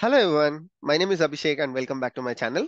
Hello everyone, my name is Abhishek and welcome back to my channel.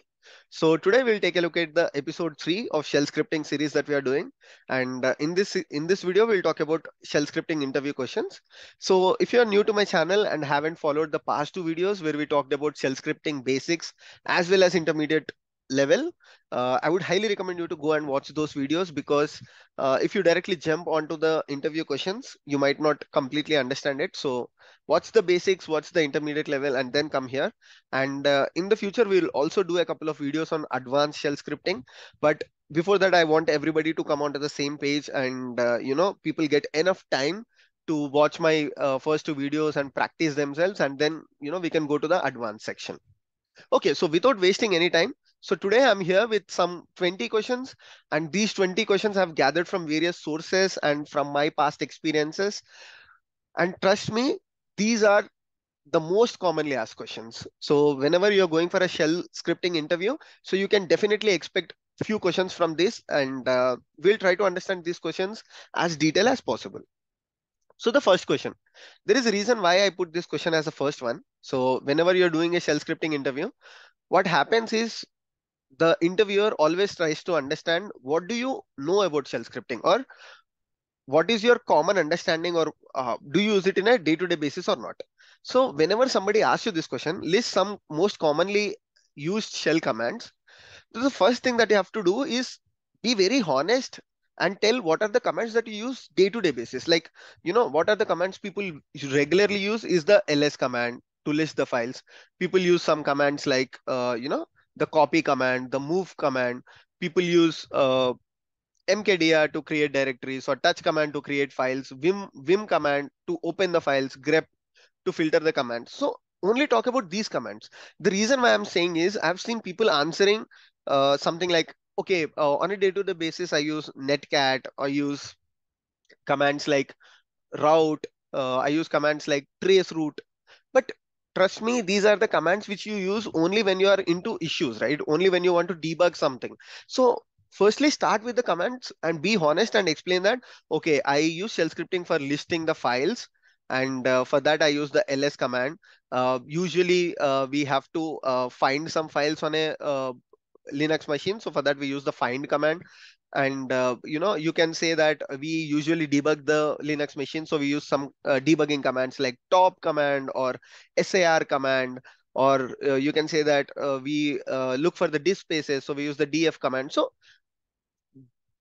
So today we'll take a look at the episode 3 of shell scripting series that we are doing. And uh, in this in this video, we'll talk about shell scripting interview questions. So if you're new to my channel and haven't followed the past two videos where we talked about shell scripting basics as well as intermediate level, uh, I would highly recommend you to go and watch those videos because uh, if you directly jump onto the interview questions, you might not completely understand it. So watch the basics, watch the intermediate level, and then come here. And uh, in the future, we'll also do a couple of videos on advanced shell scripting. But before that, I want everybody to come onto the same page and, uh, you know, people get enough time to watch my uh, first two videos and practice themselves. And then, you know, we can go to the advanced section. Okay, so without wasting any time, so today I'm here with some 20 questions and these 20 questions I've gathered from various sources and from my past experiences. And trust me, these are the most commonly asked questions. So whenever you're going for a shell scripting interview, so you can definitely expect few questions from this and uh, we'll try to understand these questions as detailed as possible. So the first question, there is a reason why I put this question as the first one. So whenever you're doing a shell scripting interview, what happens is the interviewer always tries to understand what do you know about shell scripting or what is your common understanding or uh, do you use it in a day-to-day -day basis or not? So whenever somebody asks you this question, list some most commonly used shell commands. So the first thing that you have to do is be very honest and tell what are the commands that you use day-to-day -day basis. Like, you know, what are the commands people regularly use is the ls command to list the files. People use some commands like, uh, you know, the copy command, the move command. People use uh, mkdir to create directories or touch command to create files, vim, vim command to open the files, grep to filter the commands. So only talk about these commands. The reason why I'm saying is I've seen people answering uh, something like, okay, uh, on a day-to-day -day basis, I use netcat, I use commands like route, uh, I use commands like trace route. But trust me, these are the commands which you use only when you are into issues, right? Only when you want to debug something. So firstly, start with the commands and be honest and explain that, okay, I use shell scripting for listing the files. And uh, for that, I use the ls command. Uh, usually, uh, we have to uh, find some files on a uh, Linux machine. So for that, we use the find command and uh, you know you can say that we usually debug the linux machine. So we use some uh, debugging commands like top command or sar command or uh, you can say that uh, we uh, look for the disk spaces. So we use the df command. So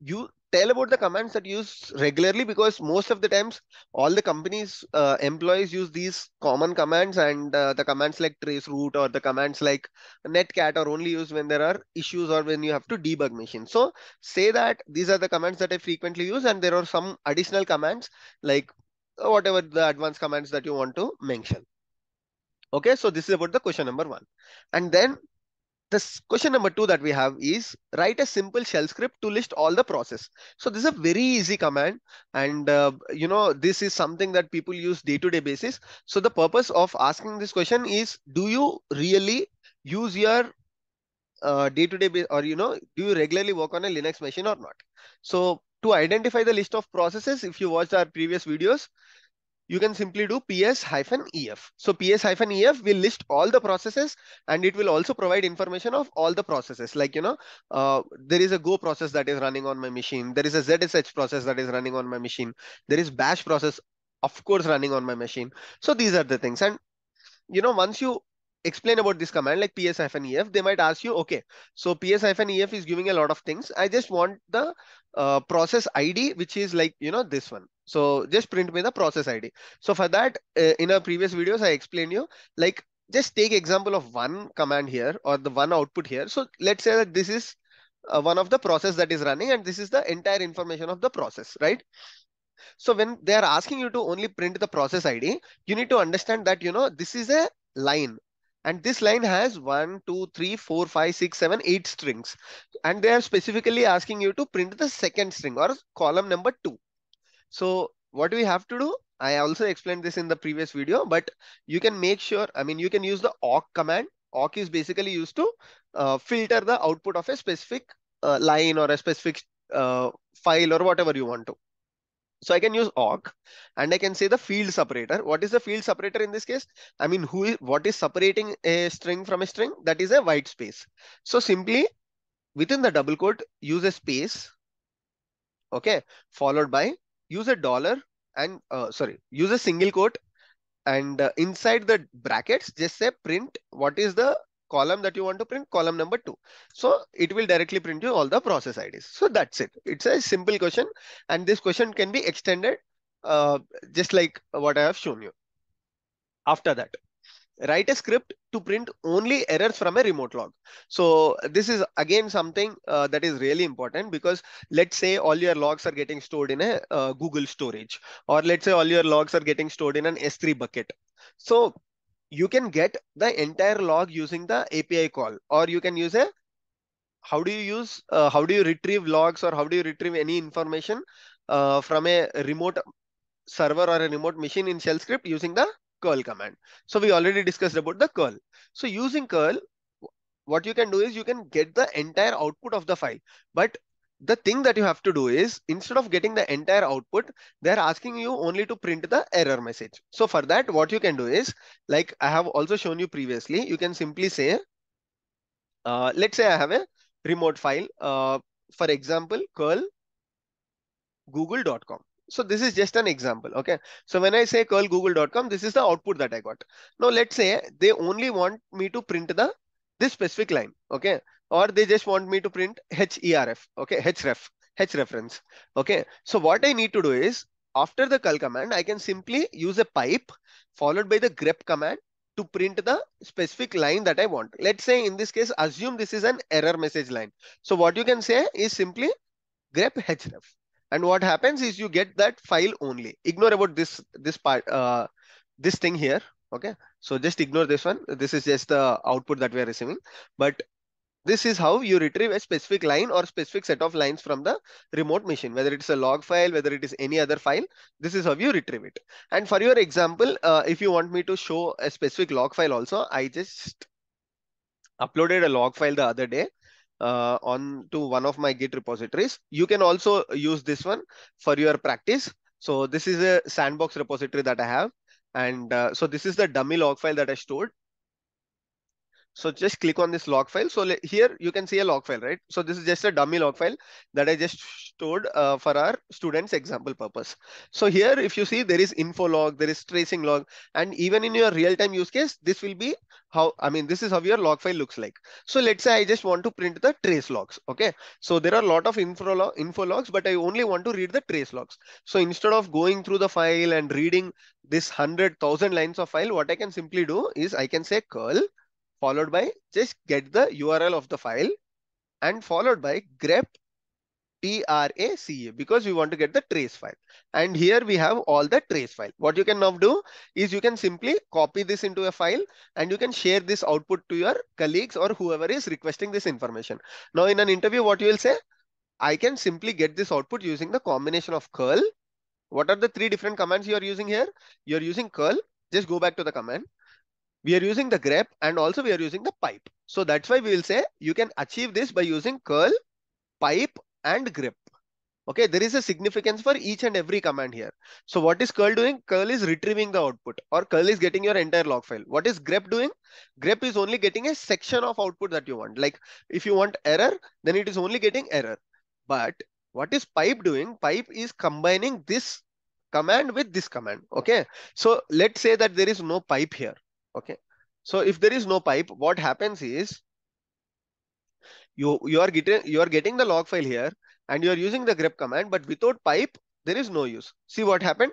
you tell about the commands that use regularly because most of the times all the companies uh, employees use these common commands and uh, the commands like trace route or the commands like netcat are only used when there are issues or when you have to debug machines. So say that these are the commands that i frequently use and there are some additional commands like whatever the advanced commands that you want to mention. Okay so this is about the question number one. And then this question number two that we have is write a simple shell script to list all the process. So this is a very easy command. And, uh, you know, this is something that people use day to day basis. So the purpose of asking this question is, do you really use your uh, day to day or, you know, do you regularly work on a Linux machine or not? So to identify the list of processes, if you watched our previous videos, you can simply do ps-ef. So ps-ef will list all the processes and it will also provide information of all the processes. Like, you know, uh, there is a Go process that is running on my machine. There is a ZSH process that is running on my machine. There is bash process, of course, running on my machine. So these are the things. And, you know, once you explain about this command like ps-ef, they might ask you, okay, so ps-ef is giving a lot of things. I just want the uh, process ID, which is like, you know, this one. So just print me the process ID. So for that, uh, in our previous videos, I explained you like, just take example of one command here or the one output here. So let's say that this is uh, one of the process that is running and this is the entire information of the process, right? So when they are asking you to only print the process ID, you need to understand that, you know, this is a line and this line has one, two, three, four, five, six, seven, eight strings. And they are specifically asking you to print the second string or column number two. So what do we have to do, I also explained this in the previous video, but you can make sure, I mean, you can use the awk command. Awk is basically used to uh, filter the output of a specific uh, line or a specific uh, file or whatever you want to. So I can use awk and I can say the field separator. What is the field separator in this case? I mean, who what is separating a string from a string? That is a white space. So simply within the double quote, use a space, okay, followed by use a dollar and uh, sorry, use a single quote and uh, inside the brackets, just say print what is the column that you want to print, column number two. So it will directly print you all the process IDs. So that's it. It's a simple question and this question can be extended uh, just like what I have shown you. After that, write a script to print only errors from a remote log. So this is again something uh, that is really important because let's say all your logs are getting stored in a uh, Google storage, or let's say all your logs are getting stored in an S3 bucket. So you can get the entire log using the API call, or you can use a how do you use uh, how do you retrieve logs or how do you retrieve any information uh, from a remote server or a remote machine in shell script using the curl command. So we already discussed about the curl. So using curl, what you can do is you can get the entire output of the file. But the thing that you have to do is instead of getting the entire output, they're asking you only to print the error message. So for that, what you can do is like I have also shown you previously, you can simply say, uh, let's say I have a remote file, uh, for example, curl google.com. So this is just an example. Okay. So when I say curl google.com, this is the output that I got. Now let's say they only want me to print the this specific line. Okay. Or they just want me to print href. Okay. href, h reference. Okay. So what I need to do is after the curl command, I can simply use a pipe followed by the grep command to print the specific line that I want. Let's say in this case, assume this is an error message line. So what you can say is simply grep href. And what happens is you get that file only. Ignore about this this part, uh, this thing here. Okay, so just ignore this one. This is just the output that we are receiving. But this is how you retrieve a specific line or specific set of lines from the remote machine, whether it's a log file, whether it is any other file. This is how you retrieve it. And for your example, uh, if you want me to show a specific log file also, I just uploaded a log file the other day uh, on to one of my Git repositories. You can also use this one for your practice. So this is a sandbox repository that I have. And uh, so this is the dummy log file that I stored. So just click on this log file. So here you can see a log file, right? So this is just a dummy log file that I just stored uh, for our students example purpose. So here, if you see, there is info log, there is tracing log, and even in your real-time use case, this will be how, I mean, this is how your log file looks like. So let's say I just want to print the trace logs. Okay. So there are a lot of info, log, info logs, but I only want to read the trace logs. So instead of going through the file and reading this hundred thousand lines of file, what I can simply do is I can say curl followed by just get the URL of the file and followed by grep trace because we want to get the trace file. And here we have all the trace file. What you can now do is you can simply copy this into a file and you can share this output to your colleagues or whoever is requesting this information. Now in an interview, what you will say, I can simply get this output using the combination of curl. What are the three different commands you are using here? You're using curl. Just go back to the command we are using the grep and also we are using the pipe. So that's why we will say you can achieve this by using curl, pipe and grep. Okay, there is a significance for each and every command here. So what is curl doing? Curl is retrieving the output or curl is getting your entire log file. What is grep doing? Grep is only getting a section of output that you want. Like if you want error, then it is only getting error. But what is pipe doing? Pipe is combining this command with this command. Okay, so let's say that there is no pipe here. Okay. So if there is no pipe, what happens is you, you are getting you are getting the log file here and you are using the grep command, but without pipe, there is no use. See what happened?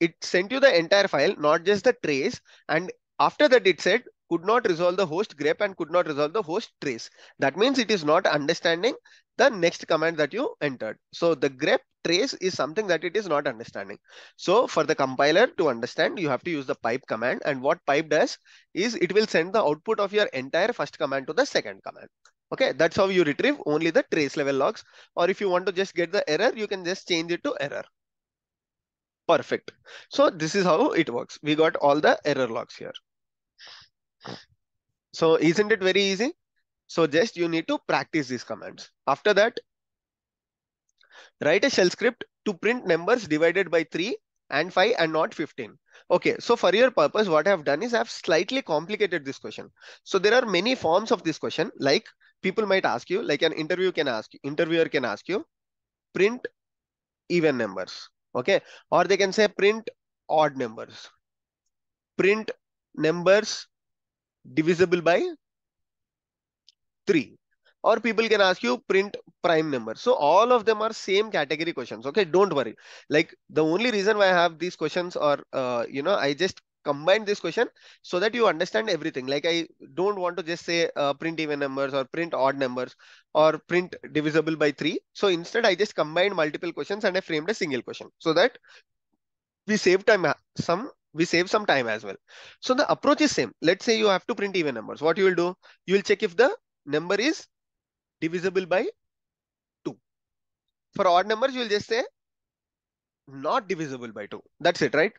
It sent you the entire file, not just the trace. And after that, it said could not resolve the host grep and could not resolve the host trace. That means it is not understanding the next command that you entered. So the grep trace is something that it is not understanding. So for the compiler to understand, you have to use the pipe command. And what pipe does is it will send the output of your entire first command to the second command. Okay, that's how you retrieve only the trace level logs. Or if you want to just get the error, you can just change it to error. Perfect. So this is how it works. We got all the error logs here. So isn't it very easy? So just you need to practice these commands. After that, write a shell script to print numbers divided by 3 and 5 and not 15. Okay, so for your purpose, what I have done is I have slightly complicated this question. So there are many forms of this question, like people might ask you, like an interview can ask you, interviewer can ask you, print even numbers, okay? Or they can say print odd numbers, print numbers divisible by 3 or people can ask you print prime number. So all of them are same category questions. Okay, don't worry. Like the only reason why I have these questions or, uh, you know, I just combine this question so that you understand everything. Like I don't want to just say uh, print even numbers or print odd numbers or print divisible by three. So instead I just combined multiple questions and I framed a single question so that we save time some we save some time as well. So the approach is same. Let's say you have to print even numbers. What you will do? You will check if the number is divisible by 2. For odd numbers, you will just say not divisible by 2. That's it, right?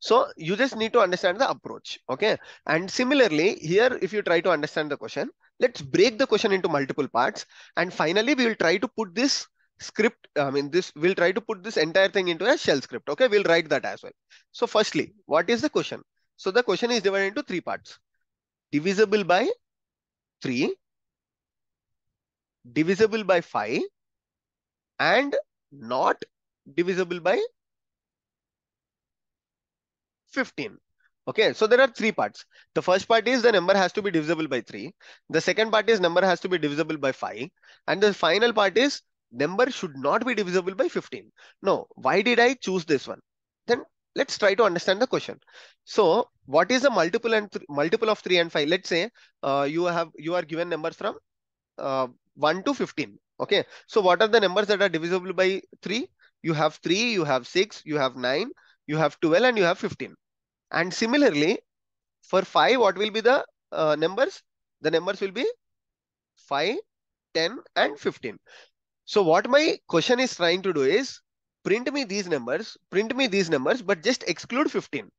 So you just need to understand the approach. Okay. And similarly, here, if you try to understand the question, let's break the question into multiple parts. And finally, we will try to put this script. I mean, this we'll try to put this entire thing into a shell script. Okay. We'll write that as well. So firstly, what is the question? So the question is divided into three parts. Divisible by 3 divisible by 5 and not divisible by 15. Okay, so there are three parts. The first part is the number has to be divisible by 3. The second part is number has to be divisible by 5. And the final part is number should not be divisible by 15. No, why did I choose this one? Then let's try to understand the question. So what is the multiple and multiple of 3 and 5? Let's say uh, you have you are given numbers from uh, 1 to 15. Okay. So what are the numbers that are divisible by 3? You have 3, you have 6, you have 9, you have 12 and you have 15. And similarly, for 5, what will be the uh, numbers? The numbers will be 5, 10 and 15. So what my question is trying to do is print me these numbers, print me these numbers, but just exclude 15.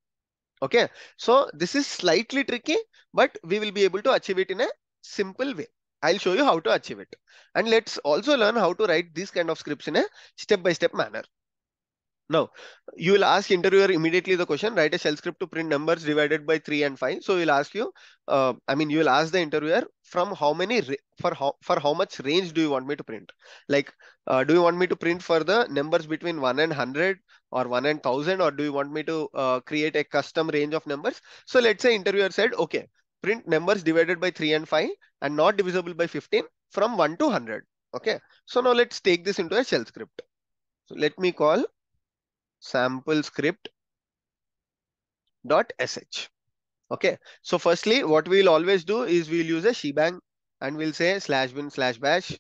Okay. So this is slightly tricky, but we will be able to achieve it in a simple way. I'll show you how to achieve it. And let's also learn how to write these kind of scripts in a step-by-step -step manner. Now, you will ask interviewer immediately the question, write a shell script to print numbers divided by 3 and 5. So you'll ask you, uh, I mean, you will ask the interviewer from how many, for how, for how much range do you want me to print? Like, uh, do you want me to print for the numbers between 1 and 100 or 1 and 1000 or do you want me to uh, create a custom range of numbers? So let's say interviewer said, okay, print numbers divided by 3 and 5 and not divisible by 15 from 1 to 100. Okay. So now let's take this into a shell script. So let me call sample script dot sh. Okay. So firstly, what we'll always do is we'll use a shebang and we'll say slash bin slash bash.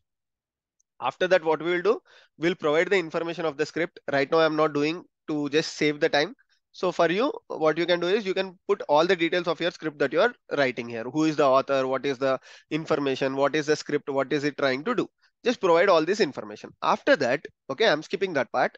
After that, what we will do, we'll provide the information of the script. Right now, I'm not doing to just save the time. So for you, what you can do is you can put all the details of your script that you are writing here. Who is the author? What is the information? What is the script? What is it trying to do? Just provide all this information. After that, okay, I'm skipping that part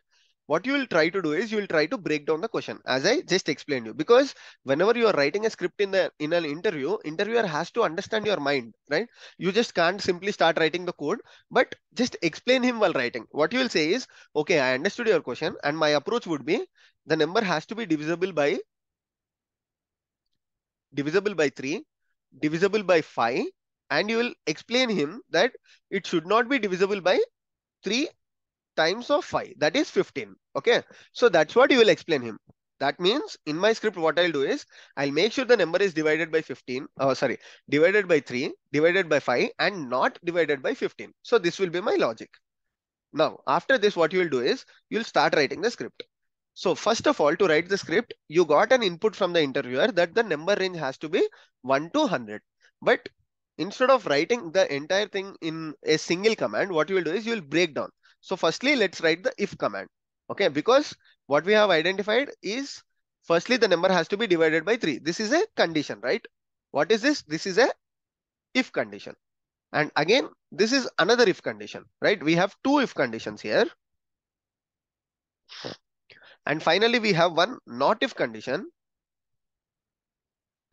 what you will try to do is you will try to break down the question as I just explained you because whenever you are writing a script in the in an interview, interviewer has to understand your mind, right? You just can't simply start writing the code, but just explain him while writing. What you will say is, okay, I understood your question and my approach would be the number has to be divisible by divisible by 3, divisible by 5 and you will explain him that it should not be divisible by 3 times of 5 that is 15 okay? So that's what you will explain him. That means in my script what i'll do is i'll make sure the number is divided by 15 oh sorry divided by 3 divided by 5 and not divided by 15 so this will be my logic. Now after this what you will do is you'll start writing the script. So first of all to write the script you got an input from the interviewer that the number range has to be 1 to 100 but instead of writing the entire thing in a single command what you will do is you will break down so firstly, let's write the if command. Okay, because what we have identified is firstly, the number has to be divided by 3. This is a condition, right? What is this? This is a if condition. And again, this is another if condition, right? We have two if conditions here. And finally, we have one not if condition.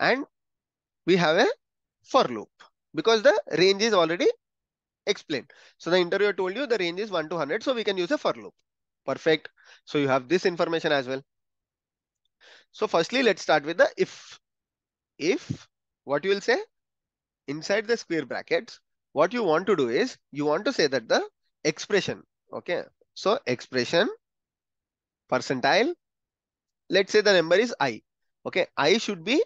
And we have a for loop because the range is already explain. So the interviewer told you the range is 1 to 100. So we can use a for loop. Perfect. So you have this information as well. So firstly, let's start with the if. If what you will say inside the square brackets, what you want to do is you want to say that the expression. Okay. So expression percentile. Let's say the number is i. Okay. I should be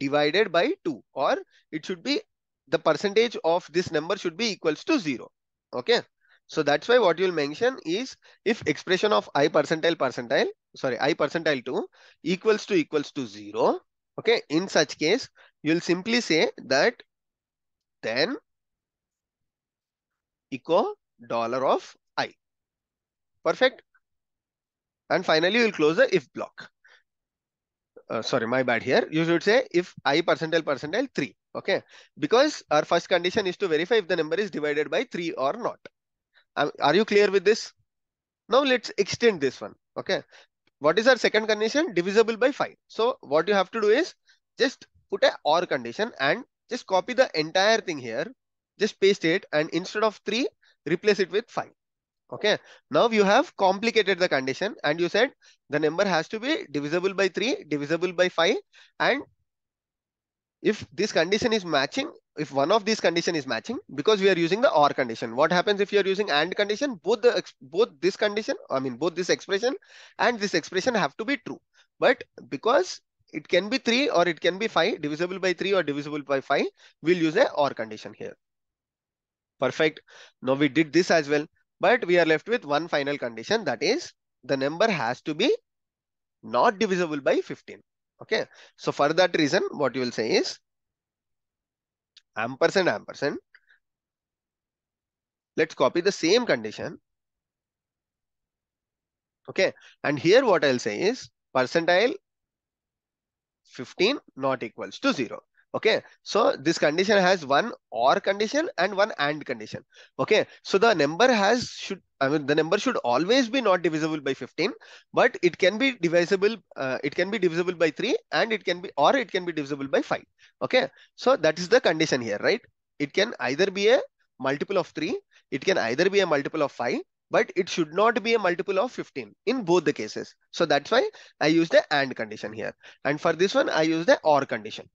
divided by 2 or it should be the percentage of this number should be equals to 0. Okay. So that's why what you'll mention is if expression of i percentile percentile, sorry, i percentile 2 equals to equals to 0. Okay. In such case, you'll simply say that then echo dollar of i. Perfect. And finally, you'll close the if block uh, sorry, my bad here. You should say if i percentile percentile 3. Okay. Because our first condition is to verify if the number is divided by 3 or not. Um, are you clear with this? Now let's extend this one. Okay. What is our second condition? Divisible by 5. So what you have to do is just put a OR condition and just copy the entire thing here. Just paste it and instead of 3, replace it with 5. Okay. Now you have complicated the condition and you said the number has to be divisible by 3, divisible by 5. And if this condition is matching, if one of these condition is matching, because we are using the OR condition, what happens if you are using AND condition? Both the both this condition, I mean both this expression and this expression have to be true. But because it can be 3 or it can be 5, divisible by 3 or divisible by 5, we'll use a OR condition here. Perfect. Now we did this as well. But we are left with one final condition that is the number has to be not divisible by 15. Okay. So for that reason, what you will say is ampersand ampersand. Let's copy the same condition. Okay. And here what I'll say is percentile 15 not equals to 0. Okay, so this condition has one OR condition and one AND condition. Okay, so the number has should I mean the number should always be not divisible by 15, but it can be divisible. Uh, it can be divisible by three, and it can be or it can be divisible by five. Okay, so that is the condition here, right? It can either be a multiple of three, it can either be a multiple of five, but it should not be a multiple of 15 in both the cases. So that's why I use the AND condition here. And for this one, I use the OR condition.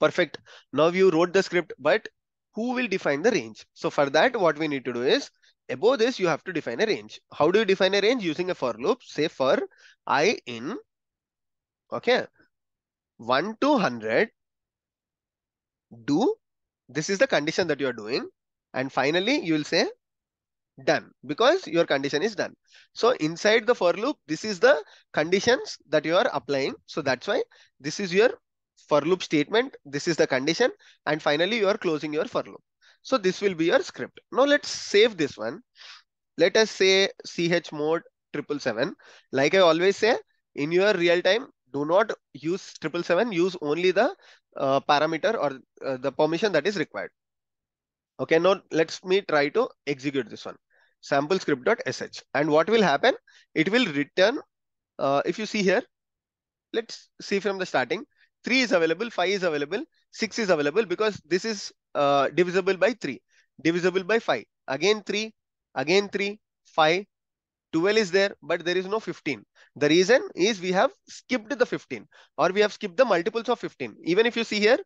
Perfect. Now you wrote the script, but who will define the range? So for that, what we need to do is above this, you have to define a range. How do you define a range? Using a for loop, say for i in, okay, 1 to 100, do, this is the condition that you are doing. And finally, you will say done because your condition is done. So inside the for loop, this is the conditions that you are applying. So that's why this is your for loop statement. This is the condition. And finally, you are closing your for loop. So this will be your script. Now let's save this one. Let us say chmod triple seven. Like I always say, in your real time, do not use triple seven. Use only the uh, parameter or uh, the permission that is required. Okay, now let's me try to execute this one. Sample script.sh. And what will happen? It will return. Uh, if you see here, let's see from the starting. 3 is available, 5 is available, 6 is available because this is uh, divisible by 3, divisible by 5. Again 3, again 3, 5, 12 is there, but there is no 15. The reason is we have skipped the 15 or we have skipped the multiples of 15. Even if you see here,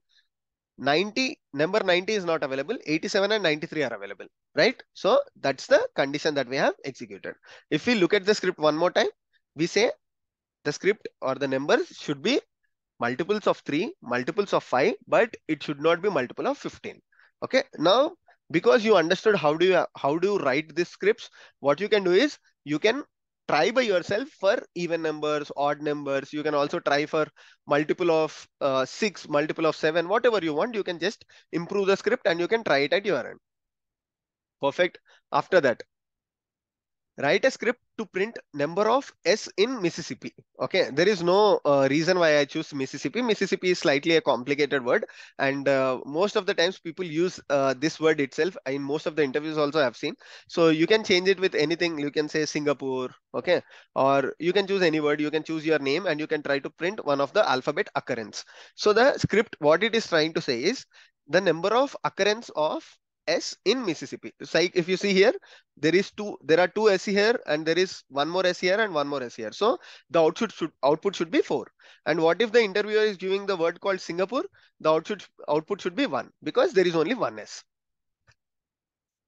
90, number 90 is not available, 87 and 93 are available, right? So that's the condition that we have executed. If we look at the script one more time, we say the script or the numbers should be multiples of 3, multiples of 5, but it should not be multiple of 15. Okay. Now, because you understood how do you how do you write these scripts, what you can do is you can try by yourself for even numbers, odd numbers. You can also try for multiple of uh, 6, multiple of 7, whatever you want. You can just improve the script and you can try it at your end. Perfect. After that, write a script to print number of S in Mississippi. Okay, there is no uh, reason why I choose Mississippi. Mississippi is slightly a complicated word, and uh, most of the times people use uh, this word itself. In most of the interviews, also I've seen. So you can change it with anything. You can say Singapore, okay, or you can choose any word. You can choose your name, and you can try to print one of the alphabet occurrence. So the script, what it is trying to say is the number of occurrence of S in Mississippi. Like if you see here, there is two, there are two S here and there is one more S here and one more S here. So the output should output should be four. And what if the interviewer is giving the word called Singapore? The output output should be one because there is only one S.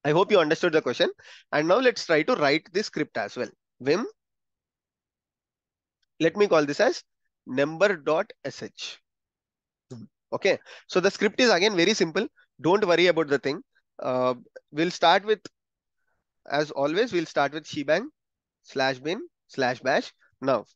I hope you understood the question. And now let's try to write this script as well. Vim. Let me call this as number.sh. Okay. So the script is again very simple. Don't worry about the thing. Uh, we'll start with, as always, we'll start with shebang slash bin slash bash. Now,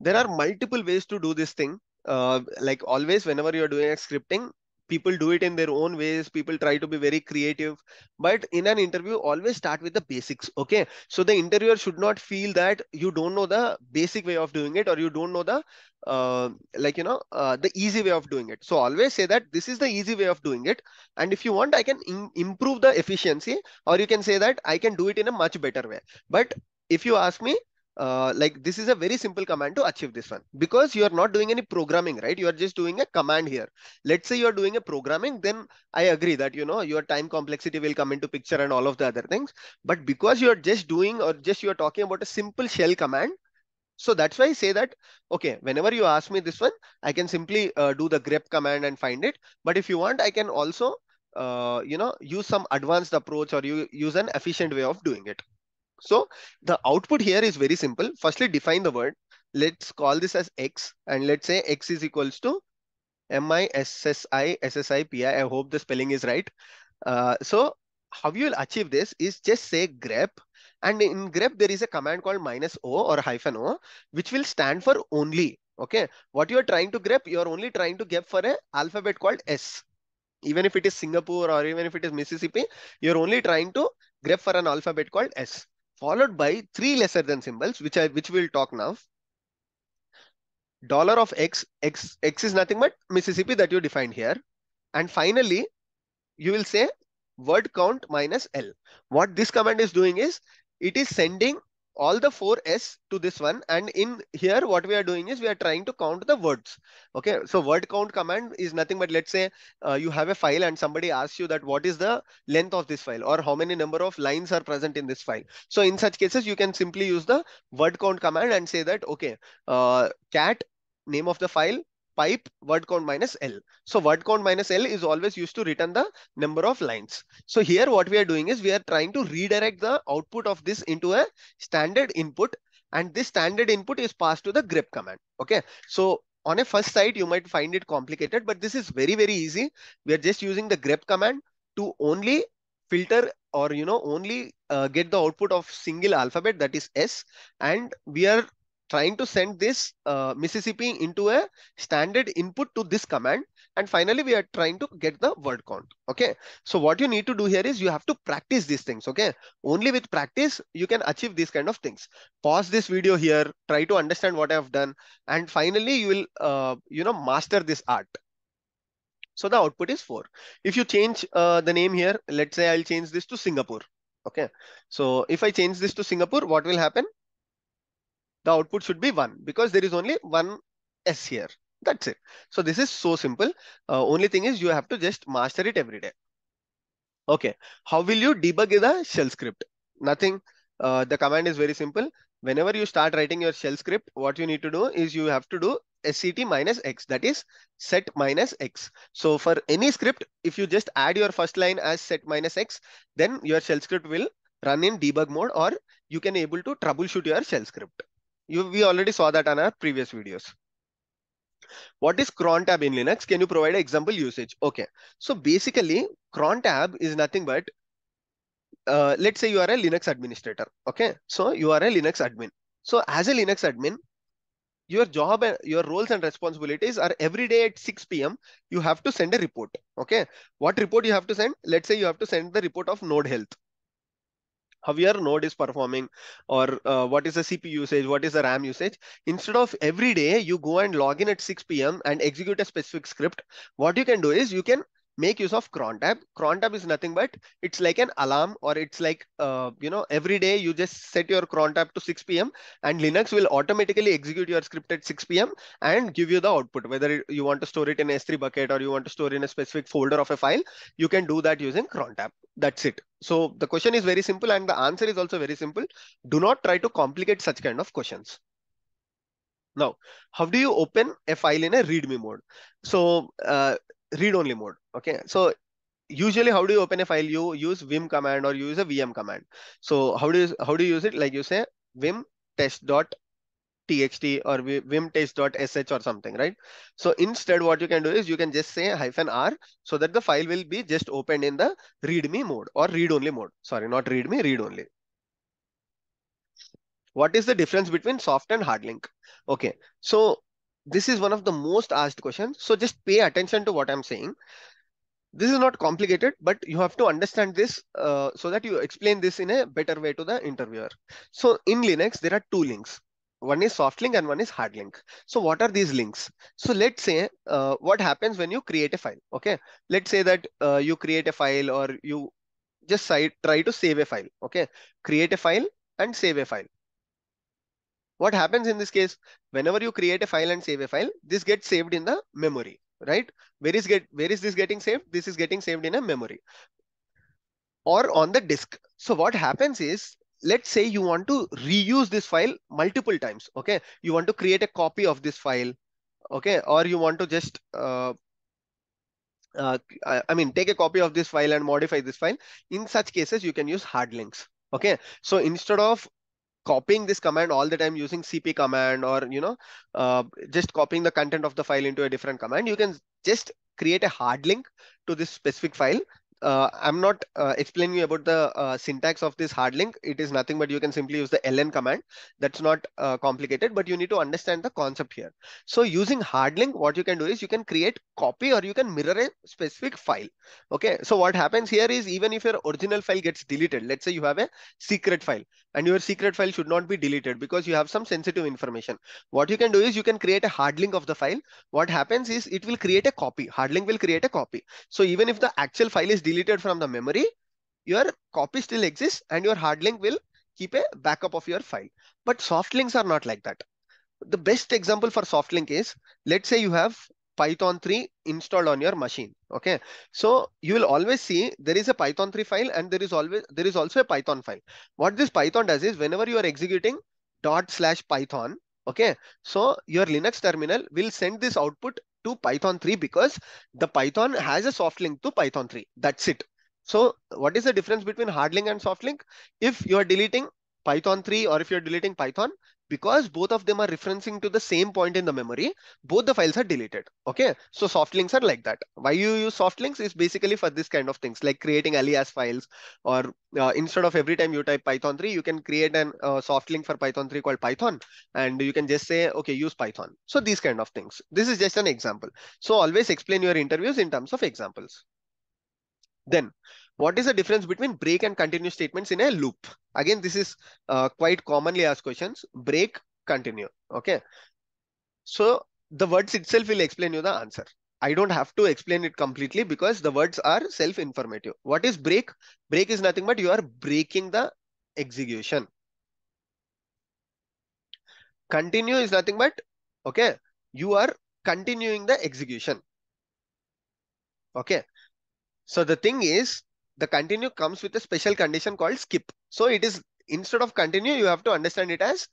there are multiple ways to do this thing. Uh, like always, whenever you're doing a scripting, people do it in their own ways people try to be very creative but in an interview always start with the basics okay? So the interviewer should not feel that you don't know the basic way of doing it or you don't know the uh, like you know uh, the easy way of doing it. So always say that this is the easy way of doing it. And if you want i can improve the efficiency or you can say that i can do it in a much better way. But if you ask me uh, like this is a very simple command to achieve this one because you are not doing any programming right you are just doing a command here let's say you are doing a programming then i agree that you know your time complexity will come into picture and all of the other things but because you are just doing or just you are talking about a simple shell command so that's why I say that, okay, whenever you ask me this one, I can simply uh, do the grep command and find it. But if you want, I can also, uh, you know, use some advanced approach or you use an efficient way of doing it. So the output here is very simple. Firstly, define the word. Let's call this as X and let's say X is equals to M-I-S-S-I-S-S-I-P-I. I hope the spelling is right. Uh, so how you will achieve this is just say grep and in grep there is a command called minus o or hyphen o which will stand for only okay what you are trying to grep you are only trying to grep for a alphabet called s even if it is singapore or even if it is mississippi you're only trying to grep for an alphabet called s followed by three lesser than symbols, which I which we'll talk now. Dollar of x, x, x is nothing but Mississippi that you defined here. And finally, you will say word count minus L. What this command is doing is it is sending all the four S to this one. And in here, what we are doing is we are trying to count the words. Okay, so word count command is nothing but let's say uh, you have a file and somebody asks you that what is the length of this file or how many number of lines are present in this file. So in such cases, you can simply use the word count command and say that, okay, uh, cat name of the file pipe word count minus L. So word count minus L is always used to return the number of lines. So here what we are doing is we are trying to redirect the output of this into a standard input and this standard input is passed to the grep command. Okay. So on a first sight, you might find it complicated, but this is very, very easy. We are just using the grep command to only filter or, you know, only uh, get the output of single alphabet that is S. And we are trying to send this uh, Mississippi into a standard input to this command. And finally, we are trying to get the word count. Okay. So what you need to do here is you have to practice these things. Okay. Only with practice, you can achieve these kind of things. Pause this video here, try to understand what I have done. And finally, you will, uh, you know, master this art. So the output is four. If you change uh, the name here, let's say I'll change this to Singapore. Okay. So if I change this to Singapore, what will happen? The output should be 1 because there is only one S here. That's it. So this is so simple. Uh, only thing is you have to just master it every day. Okay. How will you debug the shell script? Nothing. Uh, the command is very simple. Whenever you start writing your shell script, what you need to do is you have to do set minus x that is set minus x so for any script if you just add your first line as set minus x then your shell script will run in debug mode or you can able to troubleshoot your shell script you, we already saw that on our previous videos. What is cron tab in Linux? Can you provide an example usage? Okay. So basically, cron tab is nothing but, uh, let's say you are a Linux administrator. Okay. So you are a Linux admin. So as a Linux admin, your job, and your roles and responsibilities are every day at 6 p.m. You have to send a report. Okay. What report you have to send? Let's say you have to send the report of node health how your node is performing or uh, what is the CPU usage, what is the RAM usage. Instead of every day you go and log in at 6 p.m. and execute a specific script, what you can do is you can make use of cron tab. Cron tab is nothing but it's like an alarm or it's like, uh, you know, every day you just set your cron tab to 6 p.m. and Linux will automatically execute your script at 6 p.m. and give you the output. Whether you want to store it in S3 bucket or you want to store in a specific folder of a file, you can do that using cron tab. That's it. So the question is very simple and the answer is also very simple. Do not try to complicate such kind of questions. Now, how do you open a file in a readme mode? So uh, read only mode. Okay. So usually how do you open a file? You use vim command or use a VM command. So how do you, how do you use it? Like you say vim test dot txt or vim test.sh or something, right? So instead, what you can do is you can just say hyphen r so that the file will be just opened in the readme mode or read only mode. Sorry, not readme, read only. What is the difference between soft and hard link? Okay, so this is one of the most asked questions. So just pay attention to what I'm saying. This is not complicated, but you have to understand this uh, so that you explain this in a better way to the interviewer. So in Linux, there are two links. One is soft link and one is hard link. So what are these links? So let's say uh, what happens when you create a file. Okay, let's say that uh, you create a file or you just try to save a file. Okay, create a file and save a file. What happens in this case? Whenever you create a file and save a file, this gets saved in the memory, right? Where is get where is this getting saved? This is getting saved in a memory or on the disk. So what happens is, let's say you want to reuse this file multiple times. Okay, you want to create a copy of this file. Okay, or you want to just uh, uh, I mean, take a copy of this file and modify this file. In such cases, you can use hard links. Okay, so instead of copying this command all the time using cp command or you know uh, just copying the content of the file into a different command you can just create a hard link to this specific file uh, I'm not uh, explaining you about the uh, syntax of this hard link. It is nothing but you can simply use the ln command. That's not uh, complicated, but you need to understand the concept here. So using hard link, what you can do is you can create copy or you can mirror a specific file. Okay. So what happens here is even if your original file gets deleted, let's say you have a secret file and your secret file should not be deleted because you have some sensitive information. What you can do is you can create a hard link of the file. What happens is it will create a copy. Hard link will create a copy. So even if the actual file is deleted from the memory, your copy still exists and your hard link will keep a backup of your file. But soft links are not like that. The best example for soft link is, let's say you have Python 3 installed on your machine. Okay. So you will always see there is a Python 3 file and there is always there is also a Python file. What this Python does is whenever you are executing dot slash Python, okay. So your Linux terminal will send this output to Python 3 because the Python has a soft link to Python 3. That's it. So what is the difference between hard link and soft link? If you are deleting Python 3 or if you're deleting Python, because both of them are referencing to the same point in the memory, both the files are deleted. Okay, so soft links are like that. Why you use soft links is basically for this kind of things like creating alias files or uh, instead of every time you type Python 3, you can create an uh, soft link for Python 3 called Python and you can just say, okay, use Python. So these kind of things. This is just an example. So always explain your interviews in terms of examples. Then what is the difference between break and continue statements in a loop? Again, this is uh, quite commonly asked questions. Break, continue. Okay. So the words itself will explain you the answer. I don't have to explain it completely because the words are self-informative. What is break? Break is nothing but you are breaking the execution. Continue is nothing but, okay, you are continuing the execution. Okay. So the thing is, the continue comes with a special condition called skip. So it is instead of continue, you have to understand it as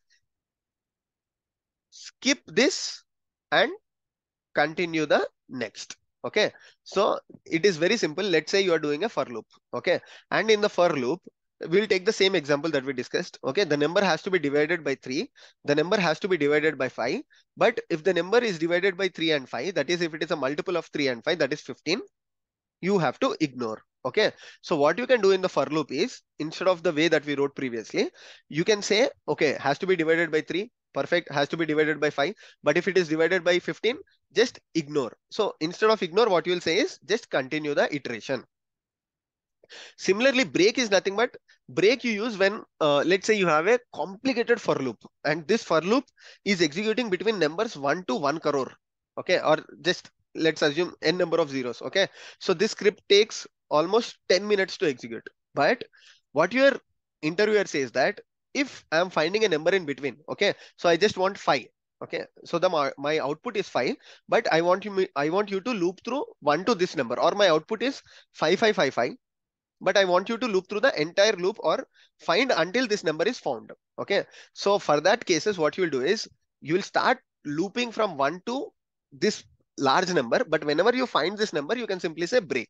skip this and continue the next. Okay. So it is very simple. Let's say you are doing a for loop. Okay. And in the for loop, we'll take the same example that we discussed. Okay. The number has to be divided by three. The number has to be divided by five. But if the number is divided by three and five, that is if it is a multiple of three and five, that is 15, you have to ignore. Okay. So what you can do in the for loop is instead of the way that we wrote previously, you can say, okay, has to be divided by three. Perfect. Has to be divided by five. But if it is divided by 15, just ignore. So instead of ignore, what you will say is just continue the iteration. Similarly, break is nothing but break you use when, uh, let's say you have a complicated for loop and this for loop is executing between numbers 1 to 1 crore. Okay. Or just let's assume n number of zeros. Okay. So this script takes almost 10 minutes to execute. But what your interviewer says that if I'm finding a number in between, okay, so I just want five. Okay, so the my output is five, but I want you I want you to loop through one to this number, or my output is five five five five, but I want you to loop through the entire loop or find until this number is found. Okay, so for that cases, what you will do is you will start looping from one to this large number, but whenever you find this number, you can simply say break.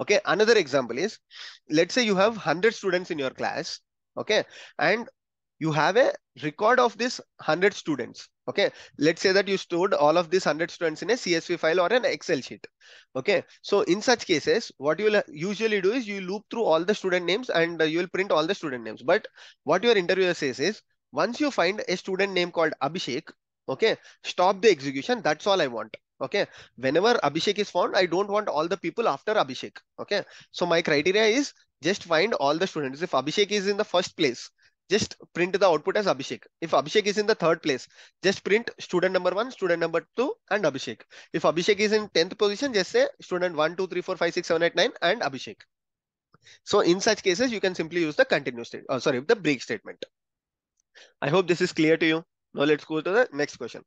Okay, another example is, let's say you have 100 students in your class, okay, and you have a record of this 100 students. Okay, let's say that you stored all of these 100 students in a CSV file or an Excel sheet. Okay, so in such cases, what you will usually do is you loop through all the student names and you will print all the student names. But what your interviewer says is, once you find a student name called Abhishek, okay, stop the execution. That's all I want okay? Whenever abhishek is found i don't want all the people after abhishek. Okay? So my criteria is just find all the students. If abhishek is in the first place just print the output as abhishek. If abhishek is in the third place just print student number one student number two and abhishek. If abhishek is in 10th position just say student 1 2 3 4 5 6 7 8 9 and abhishek. So in such cases you can simply use the continuous state oh, sorry the break statement. I hope this is clear to you. Now let's go to the next question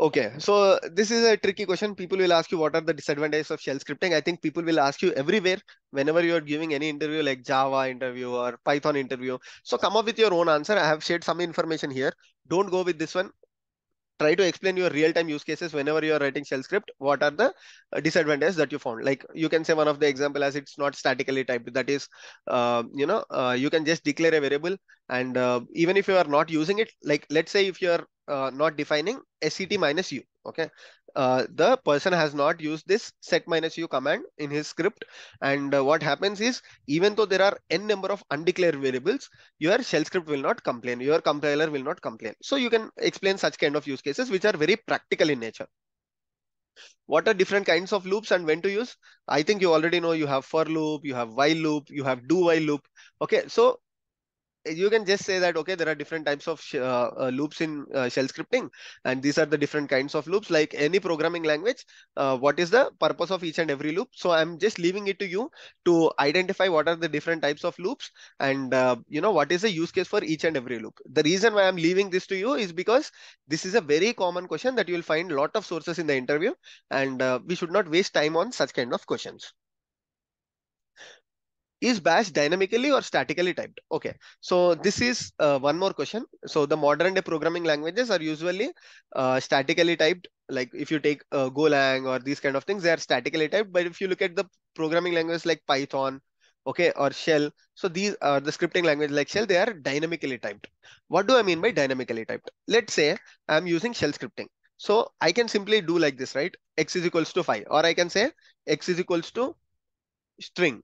Okay, so this is a tricky question. People will ask you what are the disadvantages of shell scripting. I think people will ask you everywhere whenever you're giving any interview like Java interview or Python interview. So come up with your own answer. I have shared some information here. Don't go with this one. Try to explain your real-time use cases whenever you are writing shell script. What are the uh, disadvantages that you found? Like you can say one of the example as it's not statically typed. That is, uh, you know, uh, you can just declare a variable and uh, even if you are not using it, like let's say if you're uh, not defining set minus u. Okay, uh, the person has not used this set minus u command in his script, and uh, what happens is even though there are n number of undeclared variables, your shell script will not complain. Your compiler will not complain. So you can explain such kind of use cases which are very practical in nature. What are different kinds of loops and when to use? I think you already know you have for loop, you have while loop, you have do while loop. Okay, so you can just say that okay there are different types of uh, uh, loops in uh, shell scripting and these are the different kinds of loops. Like any programming language uh, what is the purpose of each and every loop? So i'm just leaving it to you to identify what are the different types of loops and uh, you know what is the use case for each and every loop. The reason why i'm leaving this to you is because this is a very common question that you will find lot of sources in the interview and uh, we should not waste time on such kind of questions is bash dynamically or statically typed. Okay. So this is uh, one more question. So the modern day programming languages are usually uh, statically typed. Like if you take uh, golang or these kind of things they are statically typed. But if you look at the programming languages like python okay or shell so these are the scripting language like shell they are dynamically typed. What do i mean by dynamically typed? Let's say i'm using shell scripting. So i can simply do like this right? X is equals to 5 or i can say x is equals to string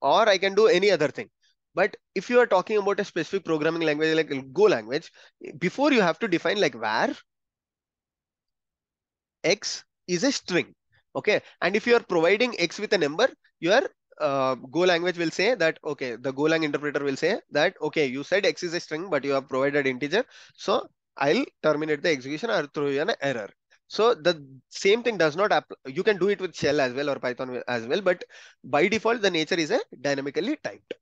or I can do any other thing. But if you are talking about a specific programming language like Go language, before you have to define like where x is a string. Okay. And if you are providing x with a number, your uh, Go language will say that, okay, the Golang interpreter will say that, okay, you said x is a string, but you have provided integer. So I'll terminate the execution or throw you an error. So the same thing does not apply. You can do it with shell as well or Python as well, but by default, the nature is a dynamically typed.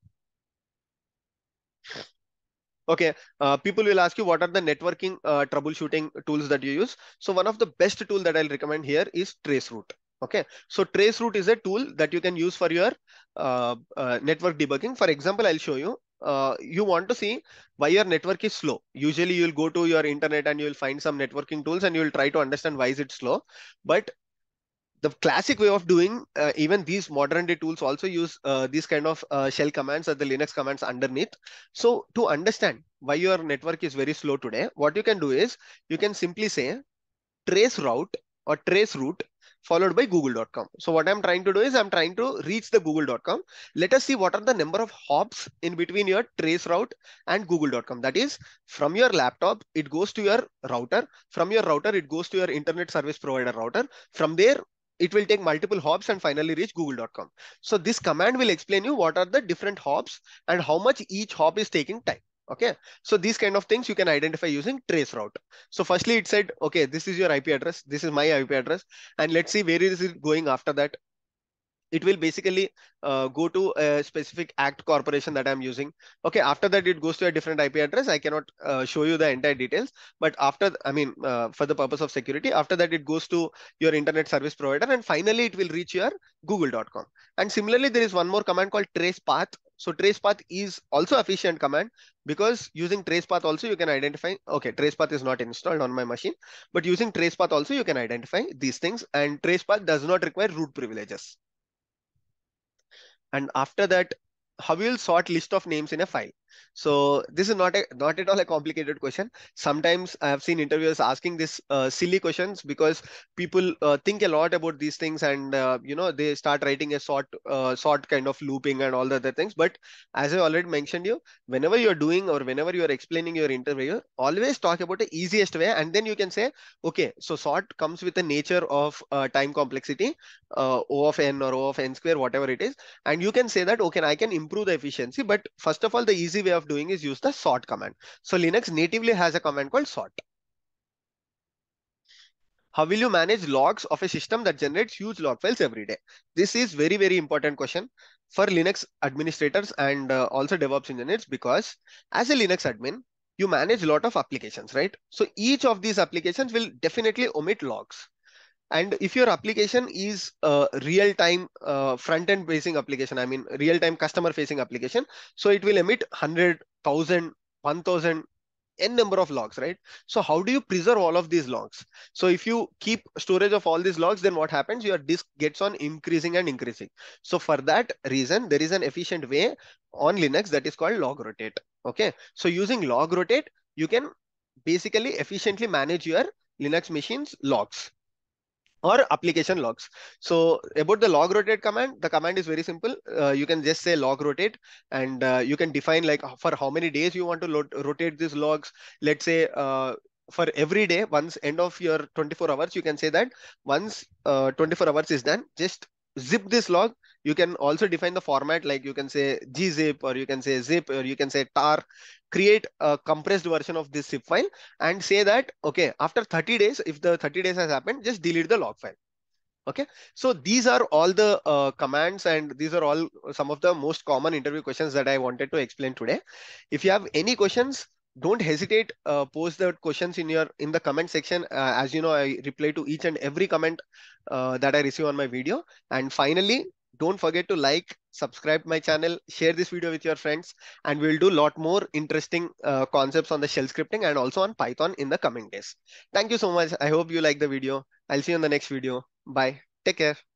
Okay, uh, people will ask you what are the networking uh, troubleshooting tools that you use. So one of the best tool that I'll recommend here is Traceroute. Okay, so Traceroute is a tool that you can use for your uh, uh network debugging. For example, I'll show you uh, you want to see why your network is slow. Usually you'll go to your internet and you'll find some networking tools and you'll try to understand why is it slow. But the classic way of doing uh, even these modern day tools also use uh, these kind of uh, shell commands or the Linux commands underneath. So to understand why your network is very slow today, what you can do is you can simply say trace route or trace route followed by google.com. So what I'm trying to do is I'm trying to reach the google.com. Let us see what are the number of hops in between your trace route and google.com. That is from your laptop, it goes to your router. From your router, it goes to your internet service provider router. From there, it will take multiple hops and finally reach google.com. So this command will explain you what are the different hops and how much each hop is taking time. Okay, so these kind of things you can identify using trace route. So firstly, it said, okay, this is your IP address. This is my IP address. And let's see where is it going after that it will basically uh, go to a specific act corporation that I'm using. Okay, after that it goes to a different IP address. I cannot uh, show you the entire details, but after, I mean, uh, for the purpose of security, after that it goes to your internet service provider and finally it will reach your google.com. And similarly, there is one more command called trace path. So trace path is also efficient command because using trace path also you can identify, okay, trace path is not installed on my machine, but using trace path also you can identify these things and trace path does not require root privileges. And after that, how will sort list of names in a file. So this is not a not at all a complicated question. Sometimes I have seen interviewers asking this uh, silly questions because people uh, think a lot about these things and uh, you know they start writing a sort uh, sort kind of looping and all the other things. But as I already mentioned you, whenever you're doing or whenever you're explaining your interview, always talk about the easiest way and then you can say, okay, so sort comes with the nature of uh, time complexity, uh, O of n or O of n square, whatever it is. And you can say that, okay, I can improve the efficiency. But first of all, the easy way of doing is use the sort command. So Linux natively has a command called sort. How will you manage logs of a system that generates huge log files every day? This is very, very important question for Linux administrators and uh, also DevOps engineers because as a Linux admin, you manage a lot of applications, right? So each of these applications will definitely omit logs. And if your application is a real-time uh, front-end facing application, I mean real-time customer-facing application, so it will emit 100, 1000, 1000, n number of logs, right? So how do you preserve all of these logs? So if you keep storage of all these logs, then what happens? Your disk gets on increasing and increasing. So for that reason, there is an efficient way on Linux that is called log rotate. Okay. So using log rotate, you can basically efficiently manage your Linux machine's logs or application logs. So about the log rotate command, the command is very simple. Uh, you can just say log rotate and uh, you can define like for how many days you want to rotate these logs. Let's say uh, for every day, once end of your 24 hours, you can say that once uh, 24 hours is done, just zip this log. You can also define the format like you can say gzip or you can say zip or you can say tar create a compressed version of this zip file and say that, okay, after 30 days, if the 30 days has happened, just delete the log file. Okay, so these are all the uh, commands and these are all some of the most common interview questions that I wanted to explain today. If you have any questions, don't hesitate uh, post the questions in your in the comment section uh, as you know i reply to each and every comment uh, that i receive on my video and finally don't forget to like, subscribe my channel, share this video with your friends, and we'll do a lot more interesting uh, concepts on the shell scripting and also on Python in the coming days. Thank you so much. I hope you like the video. I'll see you in the next video. Bye. Take care.